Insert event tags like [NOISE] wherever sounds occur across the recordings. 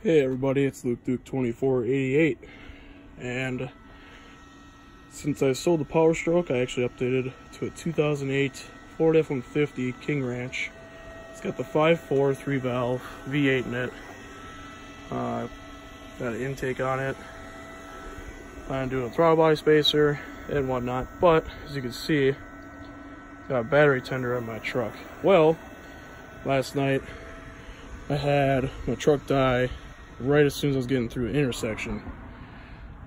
Hey everybody, it's Luke Duke 2488 and since I sold the Power Stroke I actually updated to a 2008 Ford F-150 King Ranch. It's got the 5.4 3 valve V8 in it. Uh, got an intake on it. Plan on doing a throttle body spacer and whatnot but as you can see got a battery tender on my truck. Well, last night I had my truck die right as soon as I was getting through an intersection.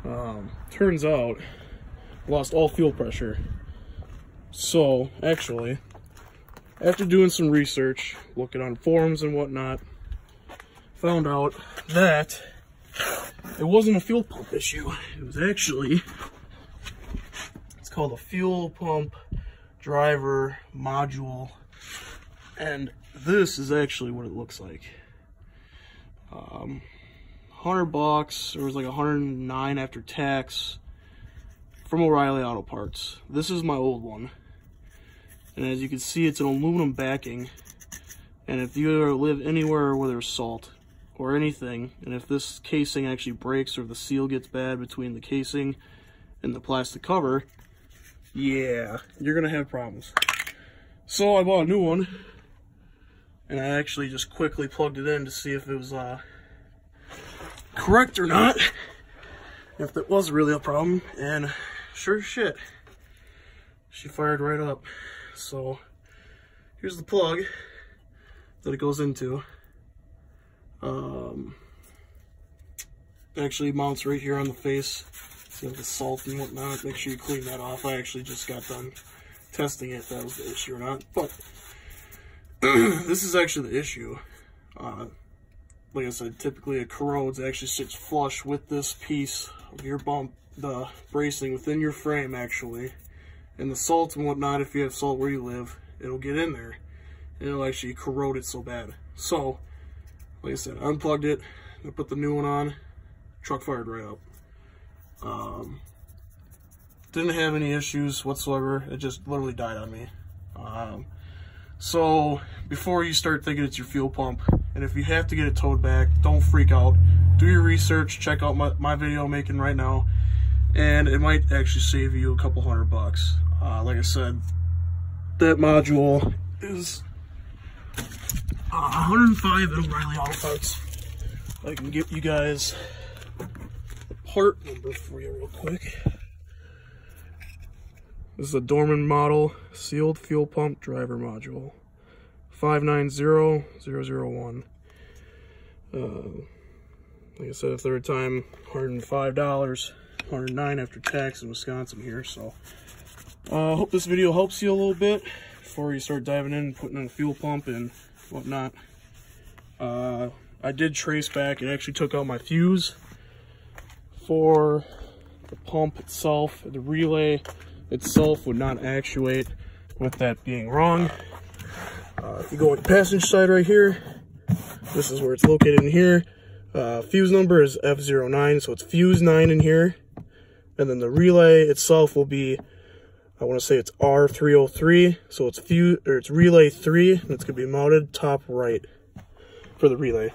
Um, turns out, lost all fuel pressure. So, actually, after doing some research, looking on forums and whatnot, found out that it wasn't a fuel pump issue. It was actually, it's called a fuel pump driver module. And this is actually what it looks like. Um, 100 bucks. It was like 109 after tax from O'Reilly Auto Parts. This is my old one. And as you can see, it's an aluminum backing. And if you ever live anywhere where there's salt or anything, and if this casing actually breaks or the seal gets bad between the casing and the plastic cover, yeah, you're gonna have problems. So I bought a new one, and I actually just quickly plugged it in to see if it was uh, correct or not, if that was really a problem, and sure shit, she fired right up. So here's the plug that it goes into. Um, actually mounts right here on the face. So the salt and whatnot, make sure you clean that off. I actually just got done testing it, that was the issue or not. But [CLEARS THROAT] this is actually the issue. Uh, like I said, typically it corrodes, actually sits flush with this piece of your bump, the bracing within your frame actually. And the salt and whatnot, if you have salt where you live, it'll get in there. And it'll actually corrode it so bad. So, like I said, I unplugged it, I put the new one on, truck fired right up. Um, didn't have any issues whatsoever, it just literally died on me. Um, so, before you start thinking it's your fuel pump, and if you have to get it towed back, don't freak out. Do your research, check out my, my video I'm making right now, and it might actually save you a couple hundred bucks. Uh, like I said, that module is uh, 105 at O'Reilly Auto Parts. I can get you guys part number for you real quick. This is a Dorman model sealed fuel pump driver module. 590001. Uh, like I said, a third time, $105, 109 after tax in Wisconsin here. So, I uh, hope this video helps you a little bit before you start diving in and putting in a fuel pump and whatnot. Uh, I did trace back, it actually took out my fuse for the pump itself. The relay itself would not actuate with that being wrong. Uh, you go on the passenger side right here, this is where it's located in here. Uh, fuse number is F09, so it's fuse 9 in here. And then the relay itself will be, I want to say it's R303, so it's fuse or it's relay 3, and it's going to be mounted top right for the relay.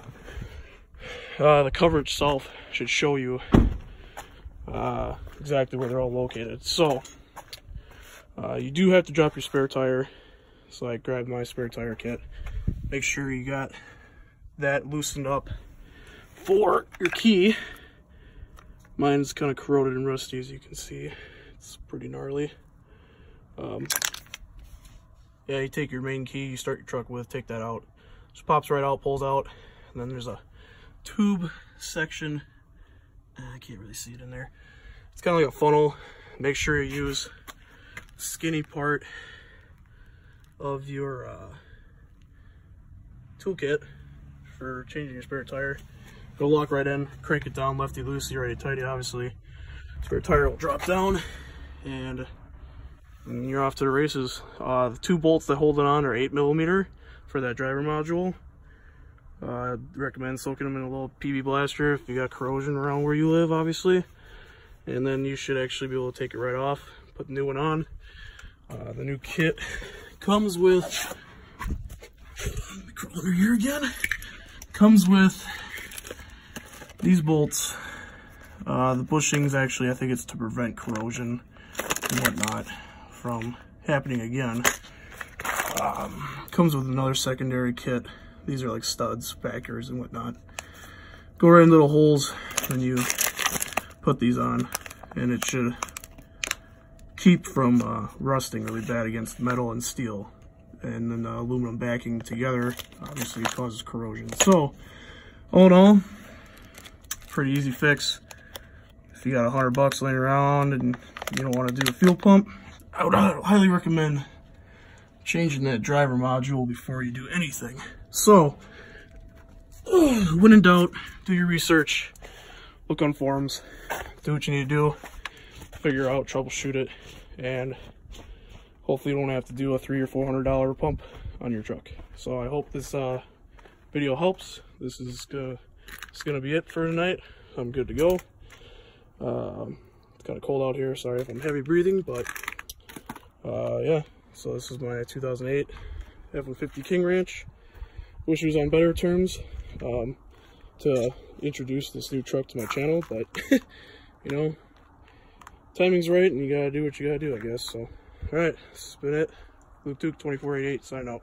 Uh, the cover itself should show you uh, exactly where they're all located. So, uh, you do have to drop your spare tire so I grabbed my spare tire kit. Make sure you got that loosened up for your key. Mine's kind of corroded and rusty as you can see. It's pretty gnarly. Um, yeah, you take your main key you start your truck with, take that out. Just pops right out, pulls out, and then there's a tube section. I can't really see it in there. It's kind of like a funnel. Make sure you use skinny part of your uh, toolkit for changing your spare tire. Go lock right in, crank it down, lefty loosey, righty tighty, obviously. Spare tire will drop down and, you're off to the races. Uh, the two bolts that hold it on are 8 millimeter for that driver module. Uh, I'd recommend soaking them in a little PB blaster if you got corrosion around where you live, obviously. And then you should actually be able to take it right off, put the new one on. Uh, the new kit comes with, let me crawl here again, comes with these bolts, uh, the bushings actually, I think it's to prevent corrosion and whatnot from happening again. Um, comes with another secondary kit. These are like studs, backers, and whatnot. Go right in little holes, and you put these on, and it should keep from uh, rusting really bad against metal and steel. And then the aluminum backing together obviously causes corrosion. So, all in all, pretty easy fix. If you got a hundred bucks laying around and you don't want to do a fuel pump, I would highly recommend changing that driver module before you do anything. So, [SIGHS] when in doubt, do your research, look on forums, do what you need to do, figure out, troubleshoot it, and hopefully you don't have to do a three or four hundred dollar pump on your truck. So I hope this uh, video helps. This is uh, it's gonna be it for tonight. I'm good to go. Um, it's kind of cold out here. Sorry if I'm heavy breathing, but uh, yeah. So this is my 2008 F-150 King Ranch. Wish it was on better terms um, to introduce this new truck to my channel, but [LAUGHS] you know, timing's right and you gotta do what you gotta do, I guess. So, all right, been it. Luke Duke 2488, sign out.